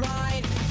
right